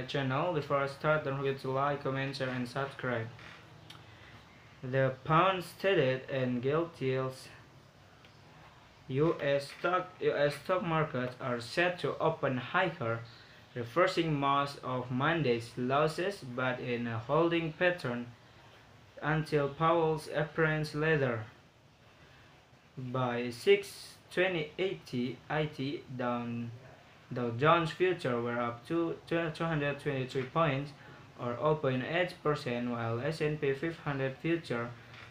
my channel. Before I start, don't forget to like, comment, share, and subscribe. The pound stated and gilt yields U.S. stock U.S. stock markets are set to open higher, reversing most of Monday's losses, but in a holding pattern until Powell's appearance later. By 6:20 ET down Dow Jones Futures were up to 223 points or 0.8% while S&P 500 Futures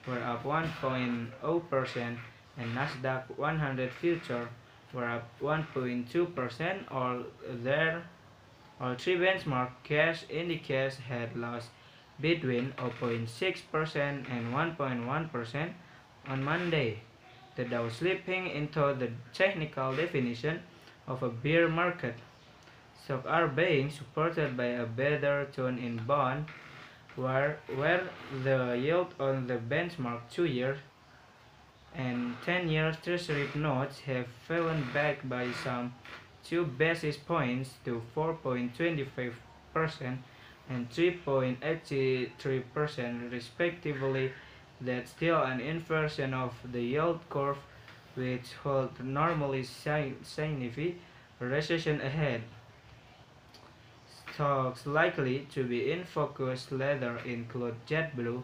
were up 1.0% and Nasdaq 100 Futures were up 1.2% all there all three benchmark cash indicators had lost between 0.6% and 1.1% on Monday. The Dow slipping into the technical definition of a bear market. Stocks are being supported by a better tone in bond, where, where the yield on the benchmark 2-year and 10-year Treasury notes have fallen back by some 2 basis points to 4.25% and 3.83% respectively. That's still an inversion of the yield curve which hold normally signify a recession ahead. Stocks likely to be in focus later include JetBlue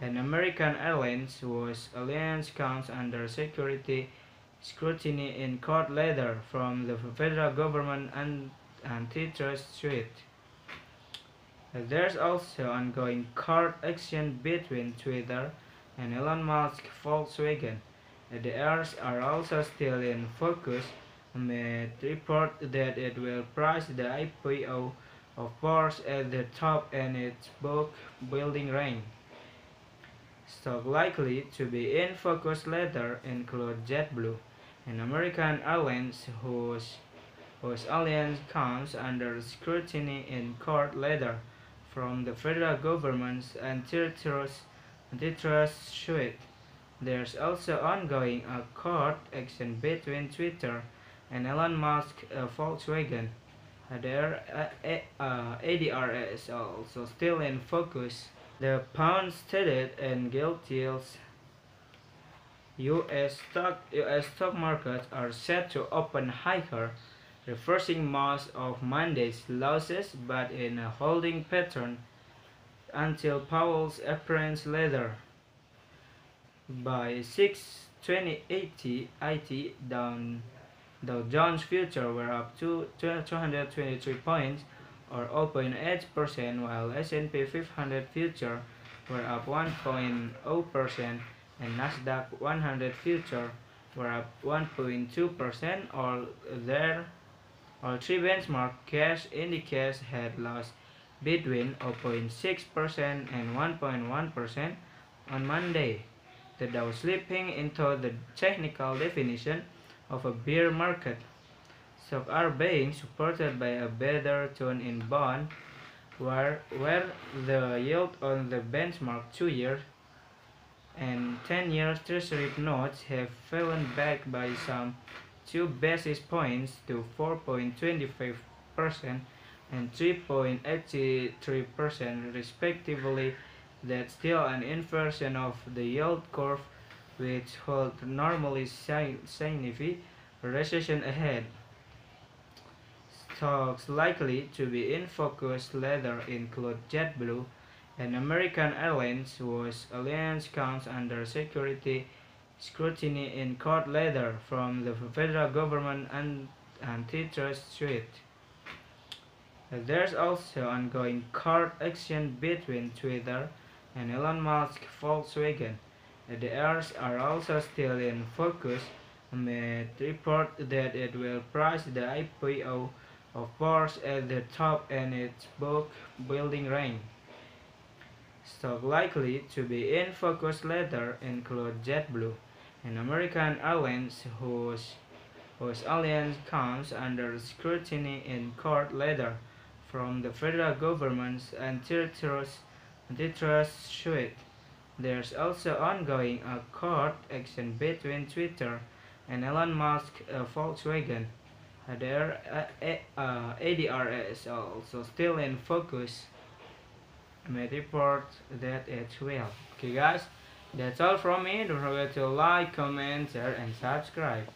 and American Airlines whose alliance comes under security scrutiny in court later from the federal government and antitrust suit. There's also ongoing court action between Twitter and Elon Musk Volkswagen. The heirs are also still in focus amid report that it will price the IPO of Porsche at the top in its book building range. Stock likely to be in focus later include JetBlue and American Airlines whose, whose alliance comes under scrutiny in court later from the federal government's antitrust, antitrust suit. There's also ongoing a court action between Twitter and Elon Musk uh, Volkswagen. Their uh, uh, ADR is also still in focus. The pound stated and gilt yields U.S. stock U.S. stock markets are set to open higher, reversing most of Monday's losses, but in a holding pattern until Powell's appearance later. By 6:20 ET, down Dow Jones future were up to 223 points or 0.8% while S&P 500 future were up 1.0% and Nasdaq 100 future were up 1.2% all there all three benchmark cash indicators had lost between 0.6% and 1.1% on Monday. The Dow slipping into the technical definition of a bear market. Stocks are being supported by a better tone in bond, where, where the yield on the benchmark 2-year and 10-year Treasury notes have fallen back by some 2 basis points to 4.25% and 3.83% respectively. That's still an inversion of the yield curve which would normally signify a recession ahead. Stocks likely to be in focus later include JetBlue and American Airlines whose alliance comes under security scrutiny in court later from the federal government and antitrust suit. There's also ongoing court action between Twitter and Elon Musk Volkswagen. The heirs are also still in focus amid report that it will price the IPO of Porsche at the top in its book building range. Stock likely to be in focus later include JetBlue and American Airlines whose, whose alliance comes under scrutiny in court later from the federal government's antitrust suit. There's also ongoing a court action between Twitter and Elon Musk uh, Volkswagen. their uh, uh, ADR is also still in focus may report that as well okay guys that's all from me don't forget to like comment share and subscribe